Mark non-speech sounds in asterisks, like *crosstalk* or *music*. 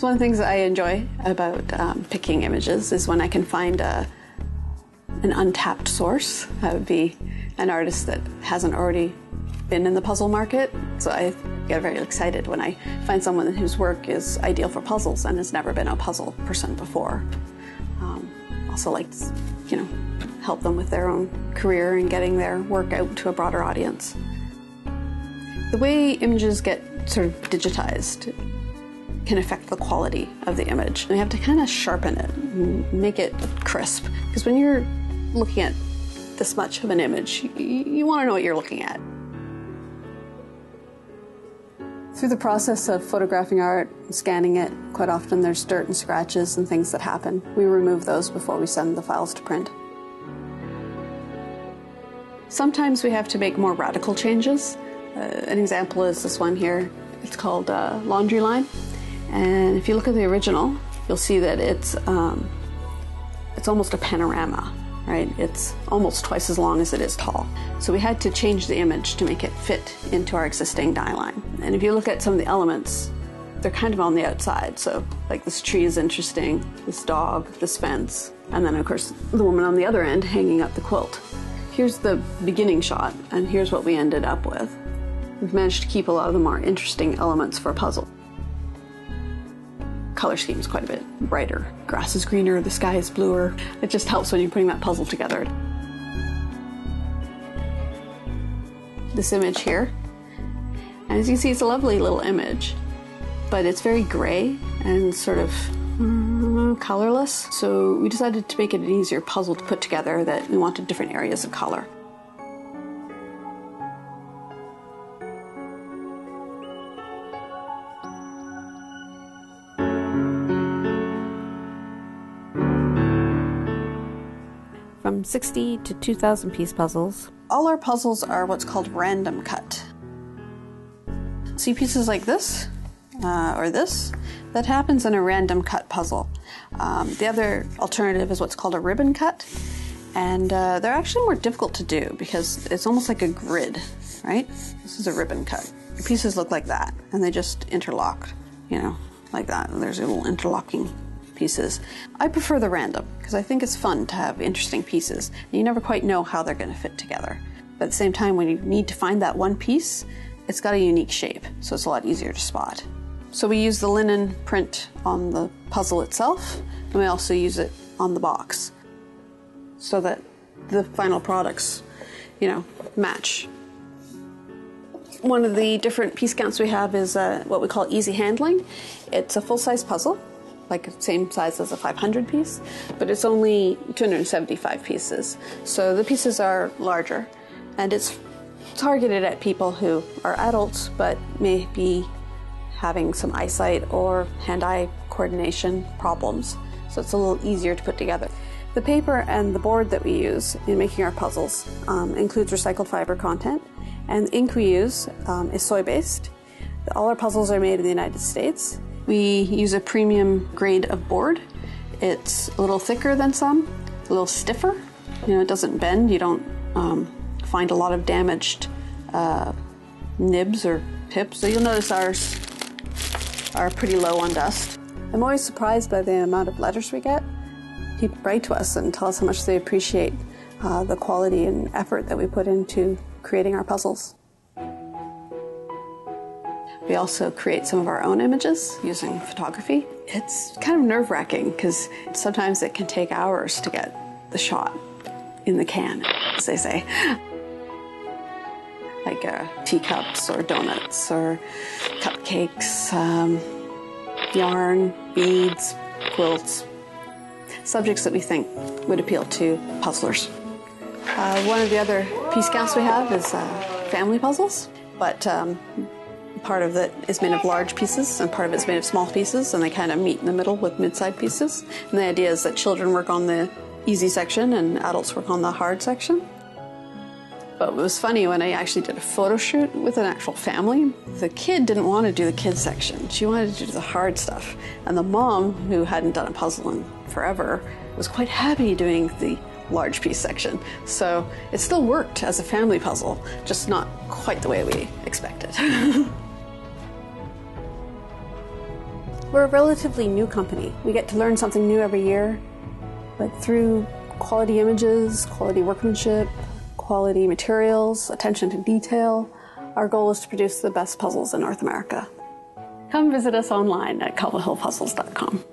So one of the things that I enjoy about um, picking images is when I can find a, an untapped source. That would be an artist that hasn't already been in the puzzle market. So I get very excited when I find someone whose work is ideal for puzzles and has never been a puzzle person before. Um, also like, you know, help them with their own career and getting their work out to a broader audience. The way images get sort of digitized can affect the quality of the image. And you have to kind of sharpen it, make it crisp. Because when you're looking at this much of an image, you, you want to know what you're looking at. Through the process of photographing art, and scanning it, quite often there's dirt and scratches and things that happen. We remove those before we send the files to print. Sometimes we have to make more radical changes. Uh, an example is this one here. It's called uh, Laundry Line. And if you look at the original, you'll see that it's, um, it's almost a panorama, right? It's almost twice as long as it is tall. So we had to change the image to make it fit into our existing die line. And if you look at some of the elements, they're kind of on the outside. So like this tree is interesting, this dog, this fence, and then of course the woman on the other end hanging up the quilt. Here's the beginning shot, and here's what we ended up with. We've managed to keep a lot of the more interesting elements for a puzzle. Color scheme is quite a bit brighter. Grass is greener, the sky is bluer. It just helps when you're putting that puzzle together. This image here, and as you can see, it's a lovely little image, but it's very gray and sort of mm, colorless. So we decided to make it an easier puzzle to put together that we wanted different areas of color. From 60 to 2,000 piece puzzles. All our puzzles are what's called random cut. See pieces like this uh, or this? That happens in a random cut puzzle. Um, the other alternative is what's called a ribbon cut, and uh, they're actually more difficult to do because it's almost like a grid, right? This is a ribbon cut. Pieces look like that, and they just interlock, you know, like that. There's a little interlocking pieces. I prefer the random because I think it's fun to have interesting pieces. And you never quite know how they're going to fit together. But at the same time, when you need to find that one piece, it's got a unique shape, so it's a lot easier to spot. So we use the linen print on the puzzle itself, and we also use it on the box so that the final products, you know, match. One of the different piece counts we have is uh, what we call easy handling. It's a full-size puzzle, like the same size as a 500 piece, but it's only 275 pieces. So the pieces are larger, and it's targeted at people who are adults but may be having some eyesight or hand-eye coordination problems. So it's a little easier to put together. The paper and the board that we use in making our puzzles um, includes recycled fiber content, and the ink we use um, is soy-based. All our puzzles are made in the United States. We use a premium grade of board. It's a little thicker than some, a little stiffer. You know, it doesn't bend. You don't um, find a lot of damaged uh, nibs or pips. So you'll notice ours are pretty low on dust. I'm always surprised by the amount of letters we get. People write to us and tell us how much they appreciate uh, the quality and effort that we put into creating our puzzles. We also create some of our own images using photography. It's kind of nerve wracking because sometimes it can take hours to get the shot in the can, as they say. Like uh, teacups or donuts or cupcakes, um, yarn, beads, quilts, subjects that we think would appeal to puzzlers. Uh, one of the other piece counts we have is uh, family puzzles, but um, part of it is made of large pieces and part of it's made of small pieces, and they kind of meet in the middle with mid-sized pieces. And the idea is that children work on the easy section and adults work on the hard section. But it was funny when I actually did a photo shoot with an actual family. The kid didn't want to do the kids section. She wanted to do the hard stuff. And the mom, who hadn't done a puzzle in forever, was quite happy doing the large piece section. So it still worked as a family puzzle, just not quite the way we expected. *laughs* We're a relatively new company. We get to learn something new every year, but through quality images, quality workmanship, quality materials, attention to detail, our goal is to produce the best puzzles in North America. Come visit us online at CobblehillPuzzles.com.